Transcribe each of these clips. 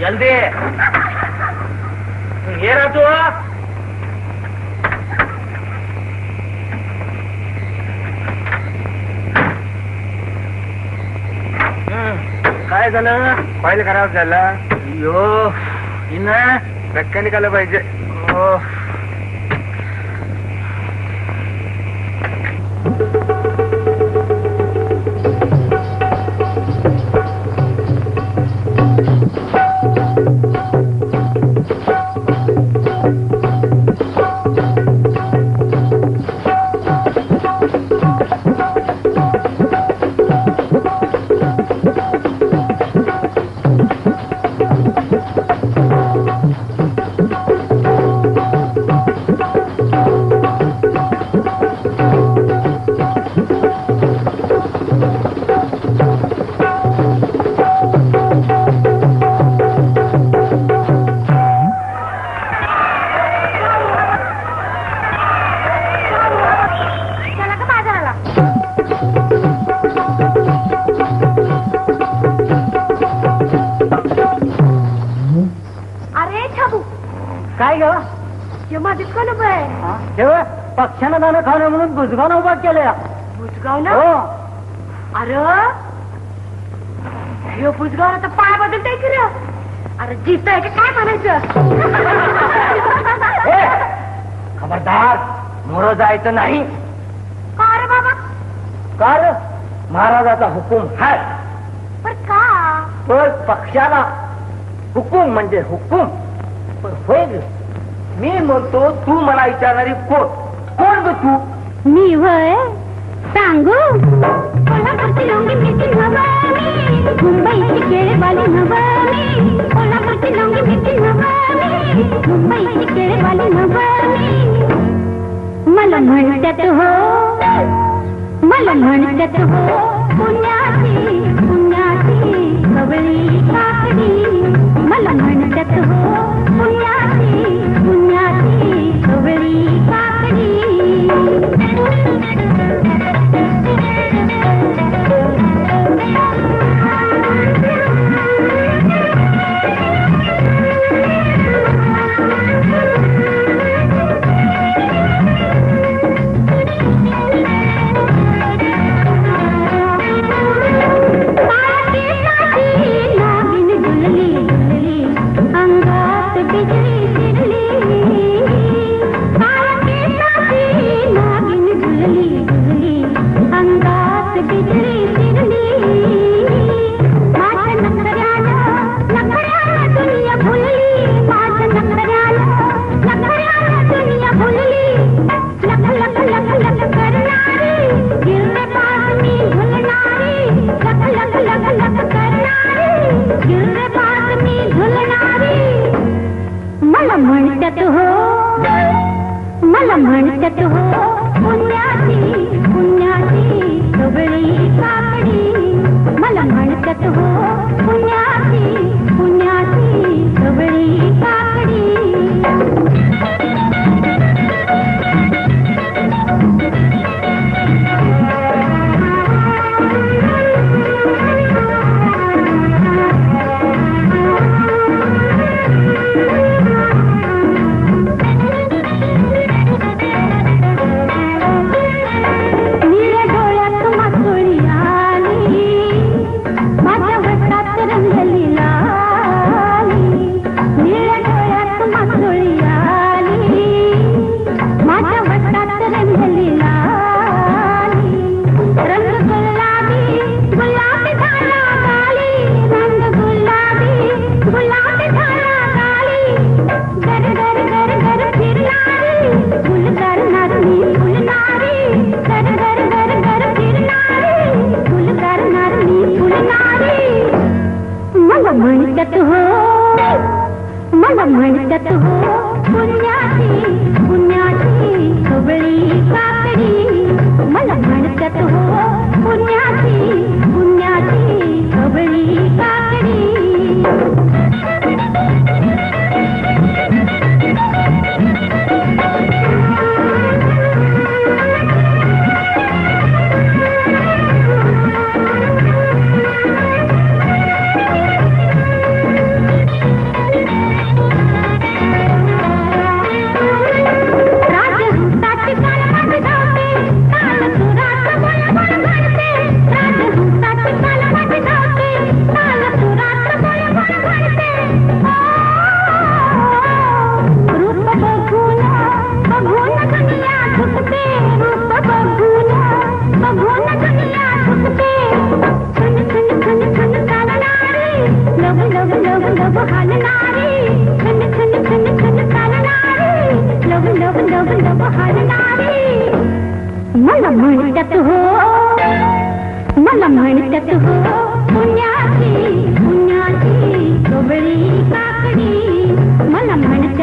जल्दी ये ना तू हं, काय झालं फाईल खराब झाला अय्यो इन मेकॅनिक आलं पाहिजे पक्षानं दाणं खाणं म्हणून बुजगावनं उभा केलं बुजगाव ना हो. अरे? हे बुजगाव आता पाय बदलताय की रे? अरे जीत आहे का काय म्हणायचं? ए, खबरदार मोर जायचं नाही. का रे बाबा? कार महाराजाचा हुकूम हाय. पण का? पण पक्षाला हुकूम म्हणजे हुकूम. पण होय ग मी म्हणतो तू मला विचारणारी कोण? कोण ग तू? मी वय सांगू? कोल्हापूरची लोंगी मिठी नवामी मुंबईची केळेवाली नवामी कोल्हापूरची लोंगी मिठी नवामी मुंबईची केळेवाली नवामी मला म्हणतात हो. मला म्हणतात हो. पुण्याची पुण्याची कवळी काकडी. मला म्हणतात हो.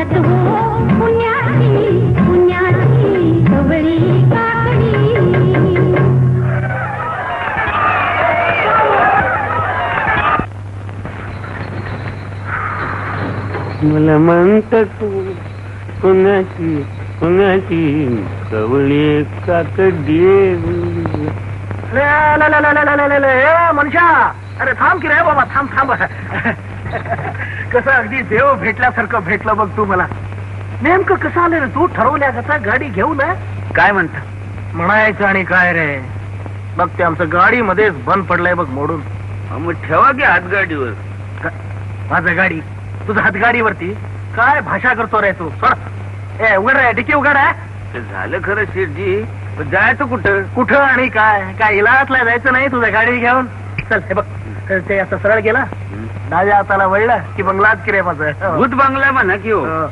पुण्यात हो पुण्याची पुण्याची कवळी काकडी. मला म्हणतात तू कोणाची कोणाची कवळी काकडी. मनुष्या अरे थांब की रे बाबा थांब थांब. कसं अगदी देव भेटल्यासारखं भेटलं बघ तू मला. नेमकं कसं आलं रे तू? ठरवल्या कसा गाडी घेऊन काय म्हणता? म्हणायचं आणि काय रे? बघ ते आमचं गाडीमध्येच बंद पडलंय बघ मोडून. मग ठेवा की हातगाडीवर माझं गाडी. तुझं हातगाडीवरती काय भाषा करतो रे तू? सोड. ए उघड रे डिकी उघड आहे झालं खरं पण जायचं कुठं? कुठं आणि काय? काय इलाहातला जायचं नाही तुझ्या गाडी घेऊन? चल हे बघ. ते असं सरळ गेला. डाव्या हाताला वळलं की बंगलात की रे माझं. भूत बांगला म्हणा की हो. हो.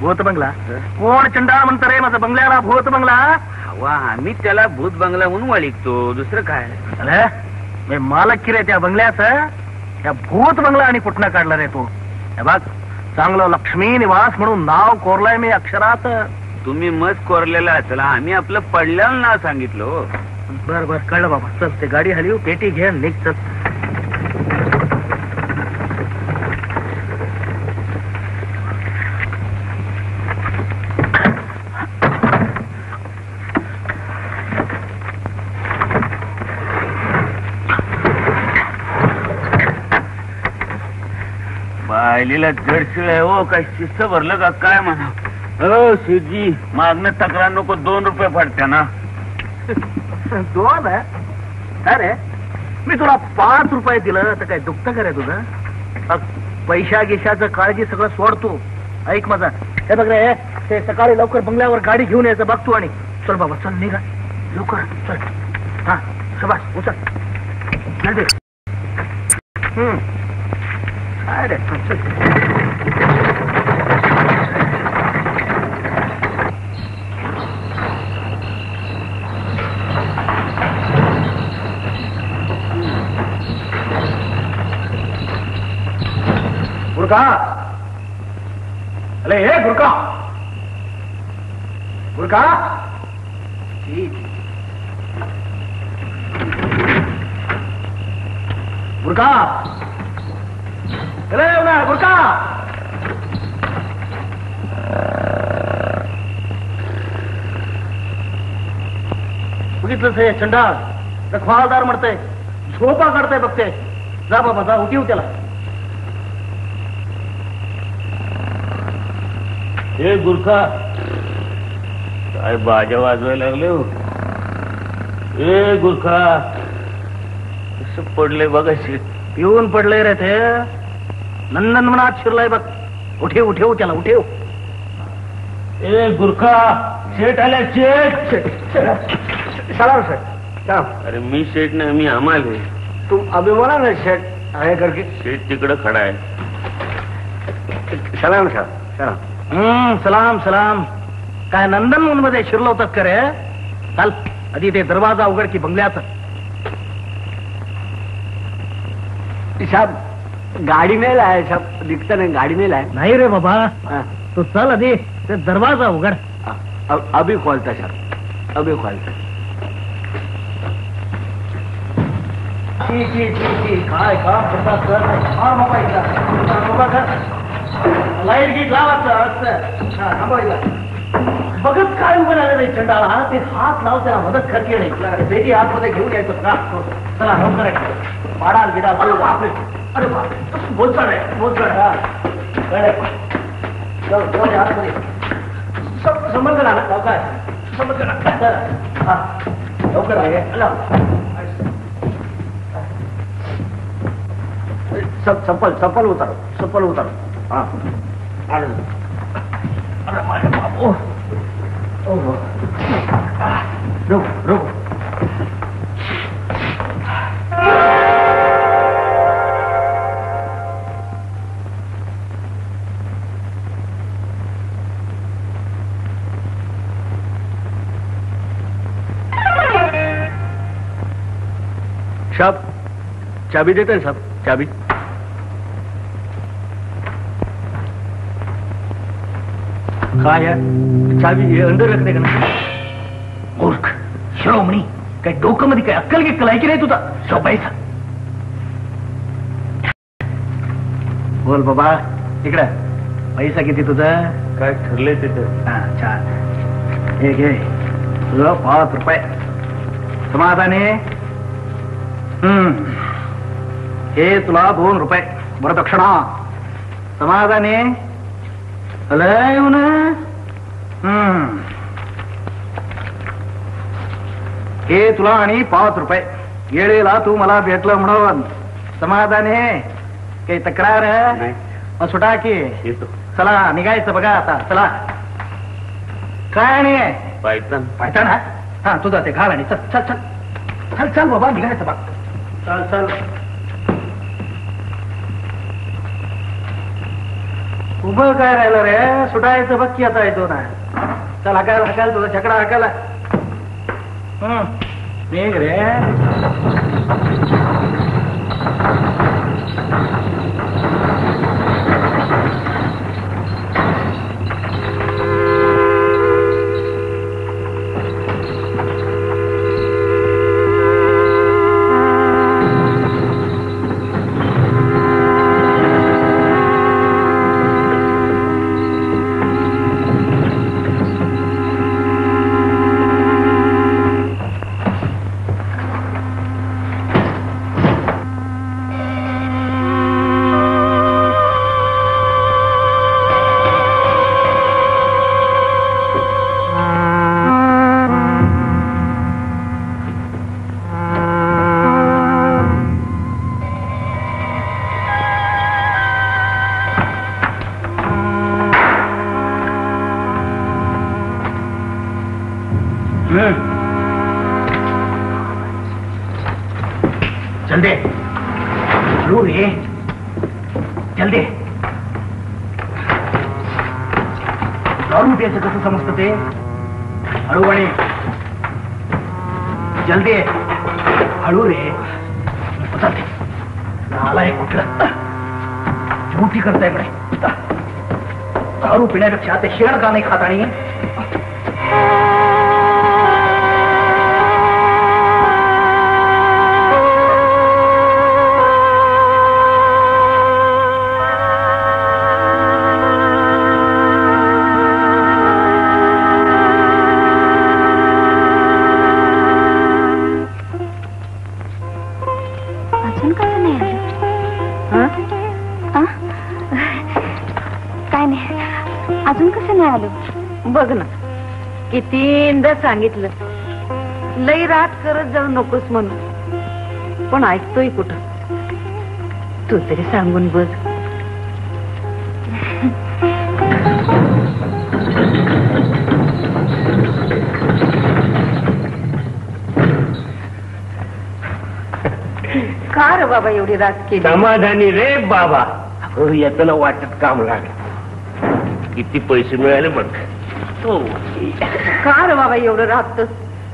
भूत बंगला. कोण चंडाळ म्हणतं रे माझं बंगल्याला? भूत बंगला? हवा आम्ही त्याला भूत बांगला म्हणून वळिकतो दुसरं काय? अरे मी मालक की रे त्या बंगल्याचं? त्या भूत बंगला आणि कुठनं काढलं रे तू? हे बघ चांगलं लक्ष्मी निवास म्हणून नाव कोरलंय मी अक्षरात तुम्ही मत कोरलेला असेल आम्ही आपलं पडल्याला नाव सांगितलं हो. बर बर कळलं बाबा. चल ते गाडी हलवू पेटी घे आणि निघ चल. बायलीला जडशिळ आहे. हो काय शिस्त भरलं का? काय म्हणा? हो शिवजी मागणं तक्रार नको दोन रुपये फाडत्या ना. दोन अरे मी तुला पाच रुपये दिलं तर काय दुखतं करे तुझं? पैशा गिशाचं काळजी सगळं सोडतो ऐक माझा. हे बघ रे ते सकाळी लवकर बंगल्यावर गाडी घेऊन यायचं बघतो आणि. चल बाबा चल निघा. लवकर चल. हा सुभाष उचल. जल्दी हम्म. काय रे चल गुरका अरे हे गुरका ना गुरका बघितलंच हे चंडाळ रखवालदार म्हणतंय झोपा काढताय बघते जा बाबा जा उठीव त्याला. हे गुरखा काय बाजा वाजवायला लागले हो? ए गुरखा कसं पडले बघा शेत पिऊन पडलंय रे ते. नंदनवनात शिरलाय बघ. उठेव उठेव त्याला उठेव ए गुरखा शेट आल्या शेट. सलाम सर. अरे मी शेट नाही मी आम्हाला आहे. तुम अभी बोला ना शेट आहे करके. शेट तिकडं खडा आहे. सलाम सर. सलाम. हम्म सलाम सलाम. काय नंदनवनमध्ये शिरलो होतात का रे? चाल आधी ते दरवाजा उघड की बंगल्याचं. साहब गाड़ी में लाए सब दिखता नहीं गाड़ी में लाए नाही रे बाबा. हाँ, तू चल आधी. ते दरवाजा उघड. अब अभी खोलता साहब अभी खोलता. ची ची ची ची. काय का प्रसाद कर हा बाबा हा, बाबा लाइट गीट हा थांबा बघत काय उभं राहिलं नाही चंडाळा? ते हात लाव त्याला मदत करते नाही? बेटी आतमध्ये घेऊन यायचं. का चला लवकर आहे. पाडाल गिडाल अरे बापरे अरे बाप बोलचा नाही बोलचा हा. कळलं. आतमध्ये. सम- संबंध ना लवकर संबंध ना. हा. लवकर आहे चप्पल चप्पल उतारो चप्पल उतारो. हाँ. अरे अरे बाप ओ ओहो रुक साहब चाबी देते हैं साहब चाबी। काय आहे? चावी अंदर रखते का ना मूर्ख शिरोमणी काय डोकं मध्ये काय अक्कल गिक्कल आहे की नाही तुझा? झोपायचा. बोल बाबा इकडे. पैसा किती तुझा? काय ठरलंय तिथं? हा छान हे घे. तुझं पाच रुपये. समाधानी? हे तुला दोन रुपये. वरदक्षिणा समाधानी? हे तुला आणि पाच रुपये. येळेला तू मला भेटलं म्हणून. समाधानी? काही तक्रार? नाही. मग सुटा की. येतो. चला निघायचं बघा आता. चला. काय नाही पायथन. पाहिजे ना हा तुझा ते घाल आणि चल चल चल. चल चल बाबा निघायचं बघ. चल चल. उभं काय राहिलं रे? सुटायचं बघ की आता येतो ना. चल हकायला हकायला तुझा छकडा हकायला हम्म रे. रे जल्दी हळू रे जल्दी दारू कसं समजतं ते? हळू आणि जल्दी हळू रे। हो, चालते आला एक कुठलं। झुटी करताय म्हणे। दारू पिण्यापेक्षा ते शेण का नाही खात आणि? बघ ना. कितींदा सांगितलं. लई रात करत जाऊ नकोस म्हणून. पण ऐकतोय कुठं? तू तरी सांगून बघ. का रे बाबा एवढी रात केली? समाधानी रे बाबा. हो येताना वाटत काम लागेल. किती पैसे मिळाले बघ. हो का रे बाबा एवढं रात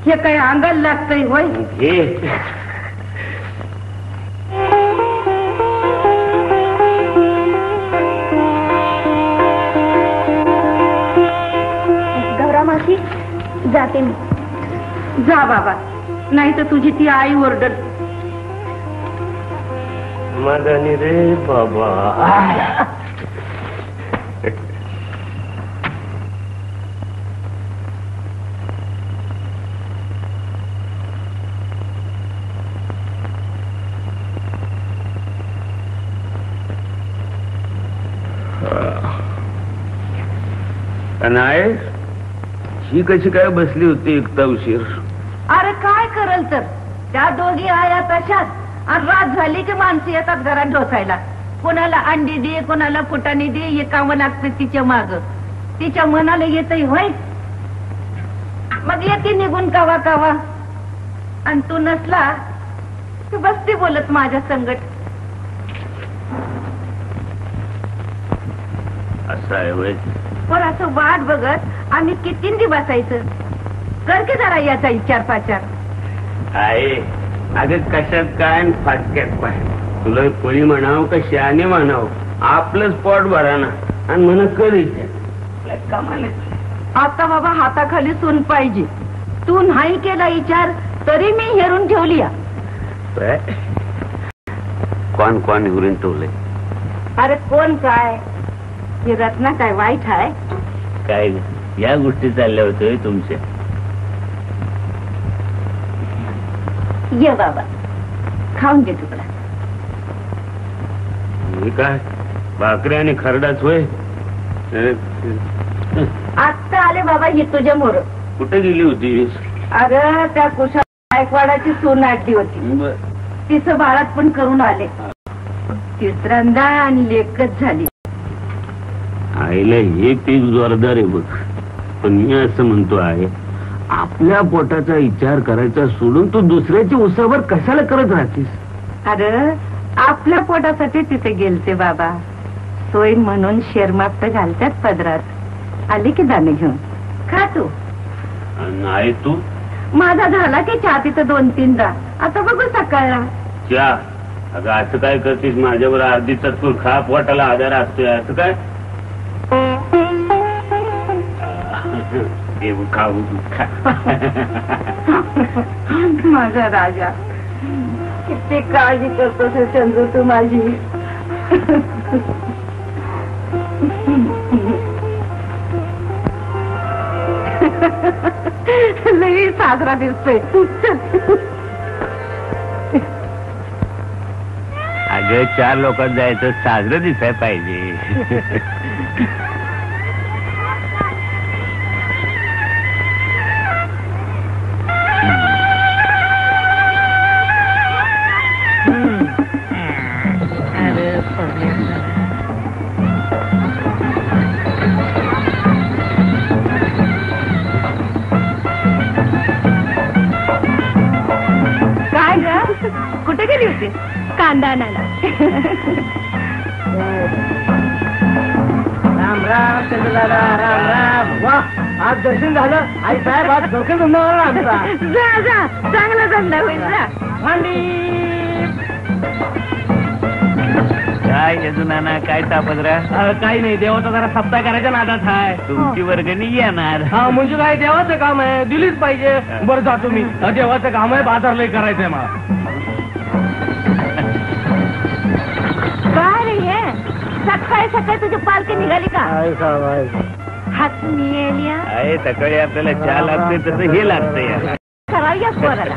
हे काही अंगाला लागतंय होय? गौरा मावशी जाते मी. जा बाबा नाही तर तुझी ती आई ओरडत समाधानी रे बाबा. नाही ही कशी काय बसली होती एकता उशीर? अरे काय करल तर? त्या दोघी आया तशाच. आणि रात झाली की माणसं येतात घरात ढोसायला कोणाला अंडी दे कोणाला फुटाणी दे हे काम लागते तिच्या माग. तिच्या मनाला येतही होय? मग येते निघून कावा कावा. आणि तू नसला तू बसते बोलत माझ्या संगट. असं आहे पण असं वाट बघत आम्ही कितींदी बसायचं कर की जरा याचा विचार पाचार आहे अगं कशात काय आणि फाटक्यात काय? तुला कोणी म्हणावं का शहाणे म्हणावं? आपलंच पोट भरा ना आणि म्हणा कर आता बाबा हाताखाली सून पाहिजे. तू नाही केला विचार तरी मी हेरून ठेवली. कोण कोण हुरून ठेवलंय? अरे कोण काय? ही रत्ना काय वाईट आहे? काय या गोष्टी चालल्या होत्या तुमच्या ये बाबा. खाऊन घे तुकडा. हे काय? भाकरी आणि खरडाच होय? अरे, आत्ता आले बाबा ही तुझ्या मोर. कुठे गेली होतीस अरे त्या कुशा गायकवाडाची सून आडली होती. तिचं बाळात पण करून आले. तिसऱ्यांदा आणि लेखच झाली. आईला हे पीक जोरदार आहे बघ. पण मी असं म्हणतो आहे आपल्या पोटाचा विचार करायचा सोडून तू दुसऱ्याची उसावर कशाला करत राहतीस? अरे आपल्या पोटासाठी तिथे गेलते बाबा. सोय म्हणून शेरमाप्त घालतात पदरात. आली की दाणे घेऊन. खा तू. नाही तू? माझा झाला की चहा तिथं दोन तीनदा. आता बघू सकाळला. च्या अगं असं काय करतीस? माझ्यावर अर्धी तत्पूर खा पोटाला आधार असतोय. असं काय? हे बघ, खा बघ, खा. माझा राजा. किती काळजी करतोस हे चंद्र तू माझी. लई साजरा दिसतोय. अगं चार लोकात जायचं साजरं दिसाय पाहिजे. राम राम चंद्रदादा राम राम. वा आज दर्शन झालं. आई साहेब आज डोके जमणार आमचा. जा जा. चांगला धंदा होईल जा काय यजुनाना काय तापदरा काही नाही. देवाचा जरा सप्ताह करायच्या नादात आहे तुमची वर्गणी येणार. हा म्हणजे काय देवाचं काम आहे. दिलीच पाहिजे. बरं जातो मी हा, देवाचं काम आहे बाजार लय करायचंय मला. सकाळी सकाळी तुझी पालखी निघाली का? हात आहे सकाळी आपल्याला चहा लागते तसं हे लागतंय. यार. करा या पोराला.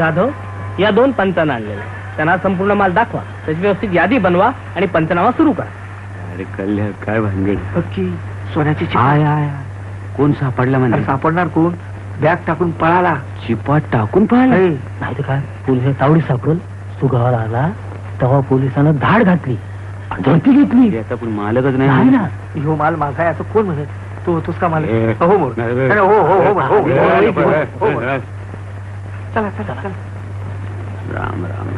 जाधव या दोन पंचांना आणलेल्या त्यांना संपूर्ण माल दाखवा त्याची व्यवस्थित यादी बनवा आणि पंचनामा सुरू करा अरे कल्याण काय भानगड पक्की सोन्याची आय आय आय. कोण सापडला अरे म्हणजे सापडणार कोण बॅग टाकून पळाला चिपाट टाकून पाहिलं अरे, नाही तर काय पोलीस तावडी सापडल सुगावर आला तेव्हा पोलिसांना धाड घातली आणि झडपी घेतली आता पण मालकच नाही नाही ना ह्यो माल माझा आहे असं कोण म्हणत तू होतोस का मला ए. हो बोल नाही, अरे, हो हो हो हो, हो, हो, हो, हो, हो. राम चला चला चला. राम राम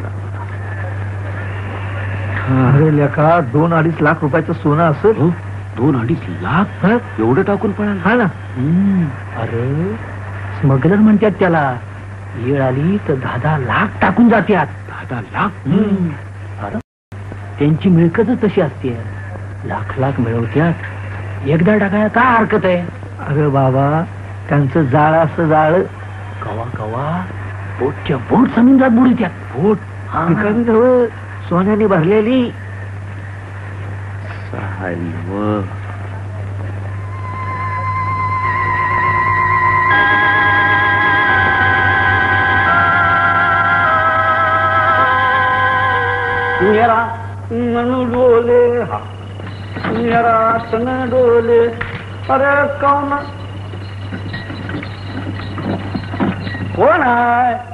अरे लेखा दोन अडीच लाख रुपयाचं सोनं असेल? हो, दोन अडीच लाख? हा? एवढं टाकून पळाला? हा ना. अरे स्मगलर म्हणतात त्याला. येळ आली तर दहा दहा लाख टाकून जात्यात. दहा लाख? अरे, त्यांची मिळकतच तशी असते. लाख लाख मिळवत्यात. एकदा टाकायला काय हरकत आहे? अरे बाबा त्यांचं जाळ असं जाळ. कवा कवा बोटच्या बोट समुद्रात बुडीत्यात बोट. हा. रिकामी सोन्याने भरलेली. सायलं. मेरा मन डोले. मेरा तन डोले. अरे कौन कोण आहे